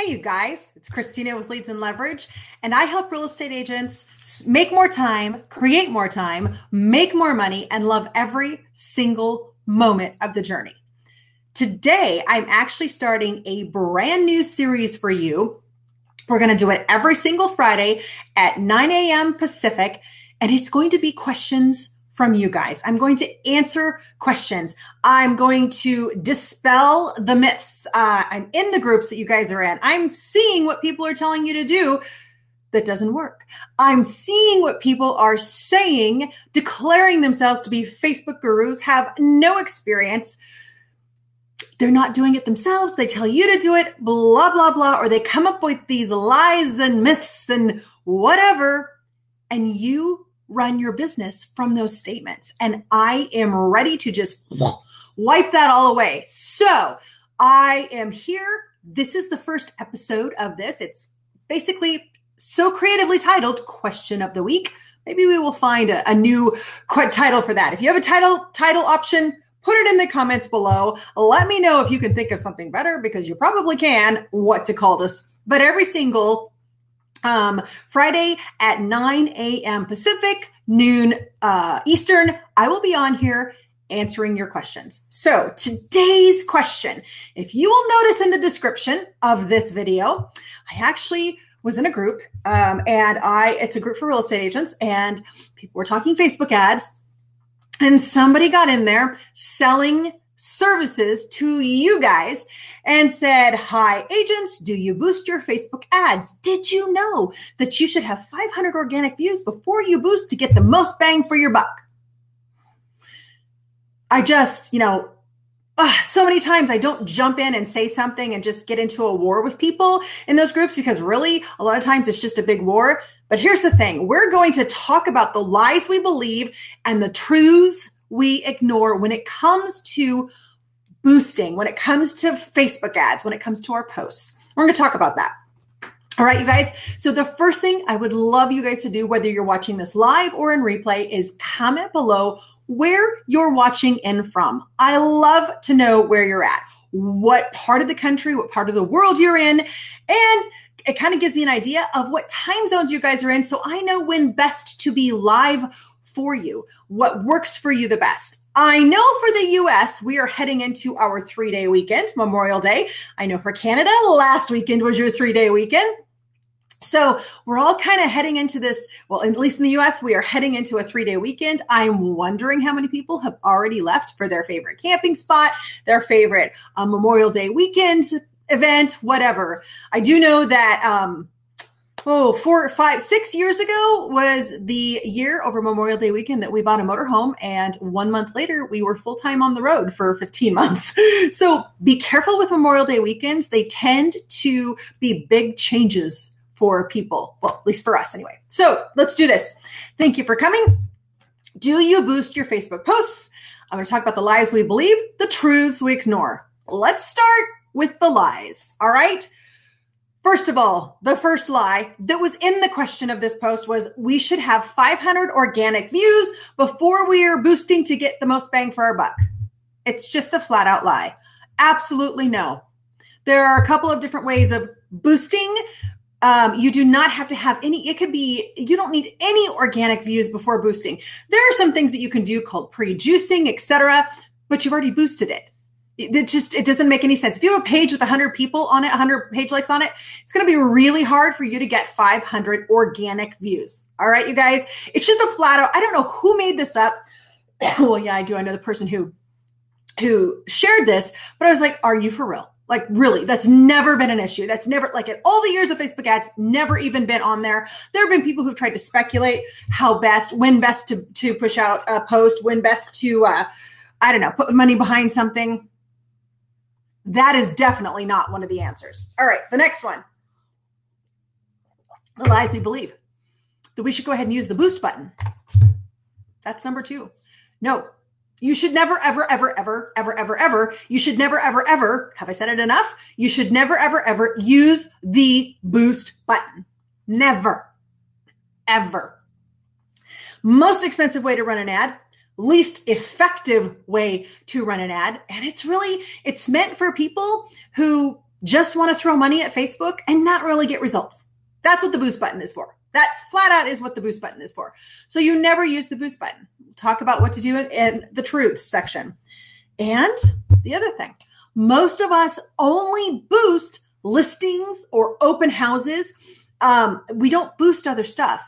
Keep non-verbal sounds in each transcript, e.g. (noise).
Hey, you guys, it's Christina with Leads and Leverage, and I help real estate agents make more time, create more time, make more money, and love every single moment of the journey. Today, I'm actually starting a brand new series for you. We're going to do it every single Friday at 9 a.m. Pacific, and it's going to be questions from you guys. I'm going to answer questions. I'm going to dispel the myths. Uh, I'm in the groups that you guys are in. I'm seeing what people are telling you to do that doesn't work. I'm seeing what people are saying, declaring themselves to be Facebook gurus, have no experience. They're not doing it themselves. They tell you to do it, blah, blah, blah, or they come up with these lies and myths and whatever. And you run your business from those statements. And I am ready to just wipe that all away. So I am here. This is the first episode of this. It's basically so creatively titled Question of the Week. Maybe we will find a, a new title for that. If you have a title title option, put it in the comments below. Let me know if you can think of something better because you probably can what to call this. But every single um, Friday at 9 a.m. Pacific, noon uh, Eastern. I will be on here answering your questions. So today's question, if you will notice in the description of this video, I actually was in a group um, and I, it's a group for real estate agents and people were talking Facebook ads and somebody got in there selling services to you guys and said, Hi, agents, do you boost your Facebook ads? Did you know that you should have 500 organic views before you boost to get the most bang for your buck? I just, you know, uh, so many times I don't jump in and say something and just get into a war with people in those groups because really, a lot of times it's just a big war. But here's the thing we're going to talk about the lies we believe and the truths we ignore when it comes to boosting, when it comes to Facebook ads, when it comes to our posts. We're going to talk about that. All right, you guys. So, the first thing I would love you guys to do, whether you're watching this live or in replay, is comment below where you're watching in from. I love to know where you're at, what part of the country, what part of the world you're in, and it kind of gives me an idea of what time zones you guys are in so I know when best to be live for you, what works for you the best. I know for the US, we are heading into our three day weekend, Memorial Day. I know for Canada, last weekend was your three day weekend. So we're all kind of heading into this. Well, at least in the US, we are heading into a three day weekend. I'm wondering how many people have already left for their favorite camping spot, their favorite uh, Memorial Day weekend event, whatever. I do know that um, oh, four, five, six years ago was the year over Memorial Day weekend that we bought a motorhome. And one month later, we were full time on the road for 15 (laughs) months. So be careful with Memorial Day weekends. They tend to be big changes for people. Well, at least for us anyway. So let's do this. Thank you for coming. Do you boost your Facebook posts? I'm going to talk about the lies we believe, the truths we ignore. Let's start with the lies. All right. First of all, the first lie that was in the question of this post was we should have 500 organic views before we are boosting to get the most bang for our buck. It's just a flat out lie. Absolutely no. There are a couple of different ways of boosting. Um, you do not have to have any, it could be, you don't need any organic views before boosting. There are some things that you can do called pre juicing, etc., but you've already boosted it it just it doesn't make any sense. If you have a page with 100 people on it, 100 page likes on it, it's going to be really hard for you to get 500 organic views. All right, you guys, it's just a flat out. I don't know who made this up. (coughs) well, yeah, I do. I know the person who who shared this, but I was like, "Are you for real?" Like, really, that's never been an issue. That's never like in all the years of Facebook ads, never even been on there. There have been people who've tried to speculate how best, when best to to push out a post, when best to, uh, I don't know, put money behind something that is definitely not one of the answers. All right, the next one. The lies we believe. That we should go ahead and use the boost button. That's number two. No, you should never, ever, ever, ever, ever, ever, ever, you should never, ever, ever, have I said it enough? You should never, ever, ever use the boost button. Never, ever. Most expensive way to run an ad least effective way to run an ad and it's really it's meant for people who just want to throw money at Facebook and not really get results. That's what the boost button is for. That flat out is what the boost button is for. So you never use the boost button. talk about what to do in the truth section. And the other thing, most of us only boost listings or open houses. Um, we don't boost other stuff.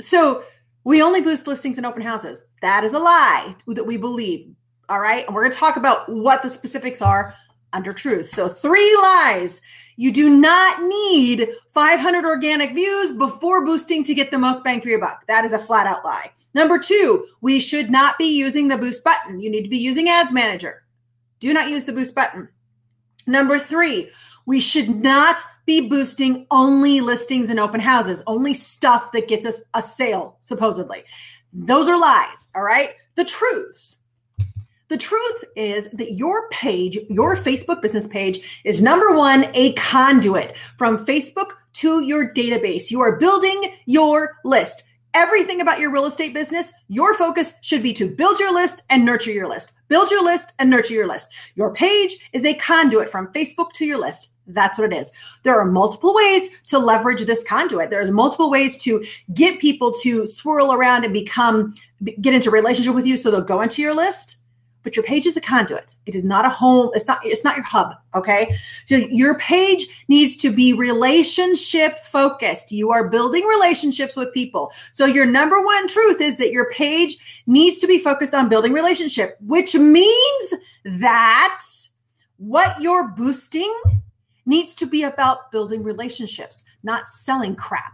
So we only boost listings and open houses. That is a lie that we believe. All right. And we're going to talk about what the specifics are under truth. So, three lies. You do not need 500 organic views before boosting to get the most bang for your buck. That is a flat out lie. Number two, we should not be using the boost button. You need to be using Ads Manager. Do not use the boost button. Number three, we should not be boosting only listings and open houses, only stuff that gets us a sale, supposedly. Those are lies, all right? The truths. The truth is that your page, your Facebook business page, is number one, a conduit from Facebook to your database. You are building your list. Everything about your real estate business, your focus should be to build your list and nurture your list. Build your list and nurture your list. Your page is a conduit from Facebook to your list. That's what it is. There are multiple ways to leverage this conduit. There's multiple ways to get people to swirl around and become get into relationship with you so they'll go into your list but your page is a conduit. It is not a home. It's not, it's not your hub. Okay. So your page needs to be relationship focused. You are building relationships with people. So your number one truth is that your page needs to be focused on building relationship, which means that what you're boosting needs to be about building relationships, not selling crap.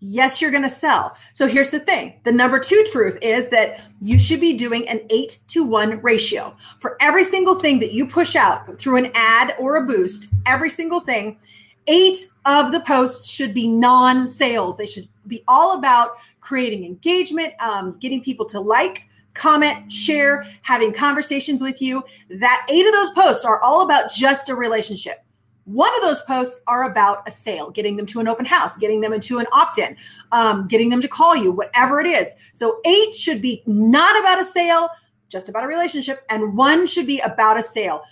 Yes, you're going to sell. So here's the thing. The number two truth is that you should be doing an eight to one ratio for every single thing that you push out through an ad or a boost, every single thing. Eight of the posts should be non sales. They should be all about creating engagement, um, getting people to like, comment, share, having conversations with you. That eight of those posts are all about just a relationship. One of those posts are about a sale, getting them to an open house, getting them into an opt in, um, getting them to call you, whatever it is. So, eight should be not about a sale, just about a relationship, and one should be about a sale.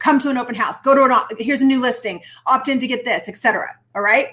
Come to an open house, go to an, here's a new listing, opt in to get this, etc. All right.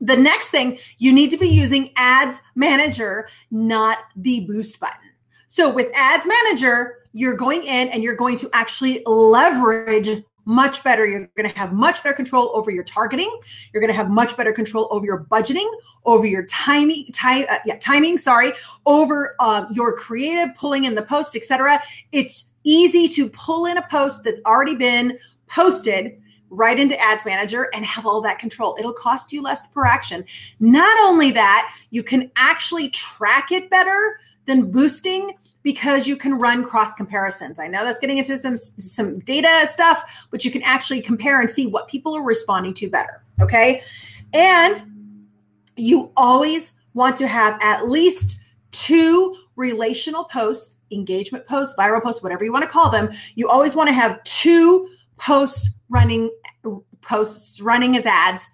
The next thing you need to be using Ads Manager, not the boost button. So with Ads Manager, you're going in and you're going to actually leverage much better. You're going to have much better control over your targeting. You're going to have much better control over your budgeting, over your timing, time, uh, yeah, timing. Sorry, over uh, your creative, pulling in the post, etc. It's easy to pull in a post that's already been posted right into Ads Manager and have all that control. It'll cost you less per action. Not only that, you can actually track it better than boosting because you can run cross comparisons. I know that's getting into some some data stuff, but you can actually compare and see what people are responding to better, okay? And you always want to have at least two relational posts, engagement posts, viral posts, whatever you want to call them. You always want to have two posts running posts running as ads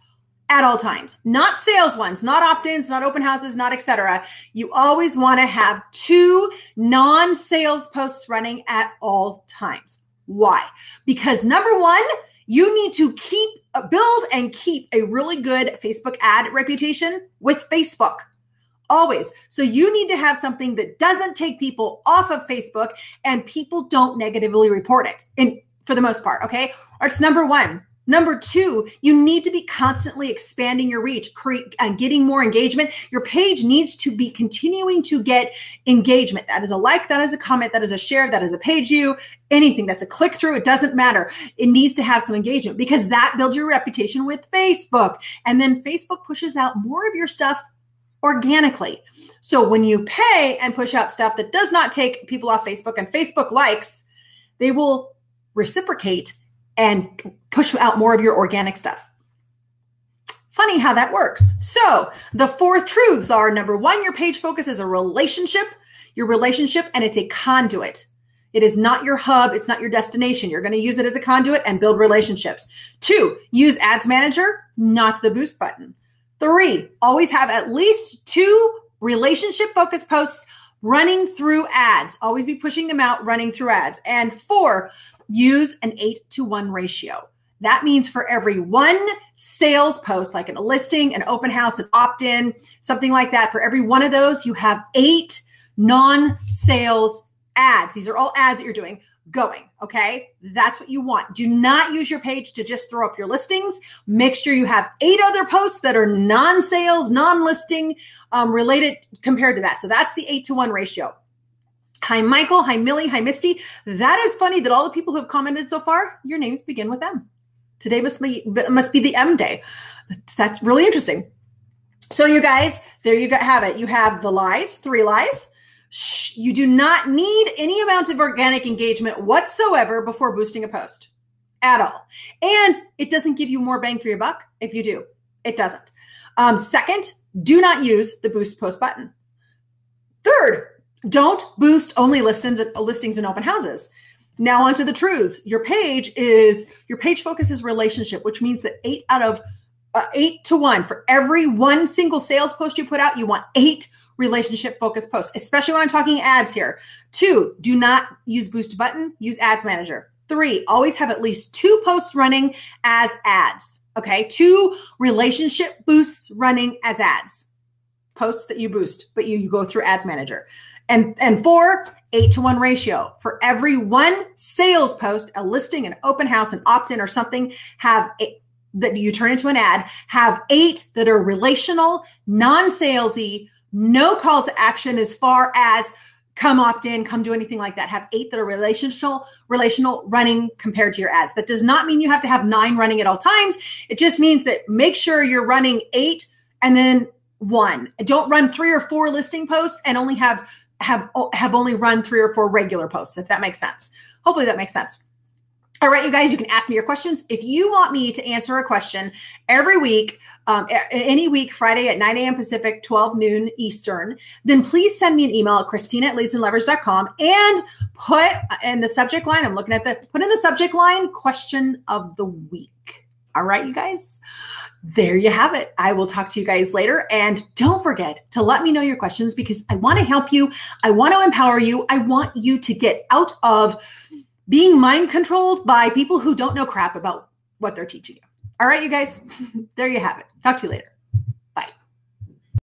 at all times. Not sales ones not opt-ins not open houses not etc you always want to have two non-sales posts running at all times. Why? Because number one you need to keep uh, build and keep a really good facebook ad reputation with facebook. Always. So you need to have something that doesn't take people off of facebook and people don't negatively report it in for the most part okay? It's number one Number two, you need to be constantly expanding your reach, create, uh, getting more engagement. Your page needs to be continuing to get engagement. That is a like, that is a comment, that is a share, that is a page view, anything that's a click through. It doesn't matter. It needs to have some engagement because that builds your reputation with Facebook. And then Facebook pushes out more of your stuff organically. So when you pay and push out stuff that does not take people off Facebook and Facebook likes, they will reciprocate and push out more of your organic stuff. Funny how that works. So, the four truths are number one, your page focus is a relationship, your relationship, and it's a conduit. It is not your hub, it's not your destination. You're going to use it as a conduit and build relationships. Two, use Ads Manager, not the boost button. Three, always have at least two relationship focused posts running through ads. Always be pushing them out, running through ads. And four, use an eight to one ratio. That means for every one sales post, like a listing, an open house, an opt in, something like that, for every one of those, you have eight non sales ads. These are all ads that you're doing going. Okay. That's what you want. Do not use your page to just throw up your listings. Make sure you have eight other posts that are non sales, non listing um, related compared to that. So that's the eight to one ratio. Hi, Michael. Hi, Millie. Hi, Misty. That is funny that all the people who have commented so far, your names begin with M. Today must be must be the M day. That's really interesting. So you guys, there you have it. You have the lies, three lies. Shh, you do not need any amount of organic engagement whatsoever before boosting a post at all. And it doesn't give you more bang for your buck if you do. It doesn't. Um, second, do not use the boost post button. Third, don't boost only listings, listings and open houses. Now onto the truths. Your page is your page focuses relationship, which means that eight out of uh, eight to one for every one single sales post you put out, you want eight relationship focused posts, especially when I'm talking ads here. Two, do not use boost button, use ads manager. Three, always have at least two posts running as ads. Okay. Two relationship boosts running as ads. Posts that you boost, but you, you go through ads manager. And, and four, eight to one ratio. For every one sales post, a listing, an open house, an opt in, or something, have that you turn into an ad, have eight that are relational, non salesy, no call to action as far as come opt in, come do anything like that. Have eight that are relational, relational running compared to your ads. That does not mean you have to have nine running at all times. It just means that make sure you're running eight and then one. Don't run three or four listing posts and only have have have only run three or four regular posts if that makes sense. Hopefully that makes sense. All right you guys you can ask me your questions. If you want me to answer a question every week um, any week friday at 9 a.m pacific 12 noon eastern then please send me an email at christina at leadsandleverage.com and put in the subject line. I'm looking at the put in the subject line question of the week all right, you guys, there you have it. I will talk to you guys later. And don't forget to let me know your questions because I want to help you. I want to empower you. I want you to get out of being mind controlled by people who don't know crap about what they're teaching you. All right, you guys, (laughs) there you have it. Talk to you later.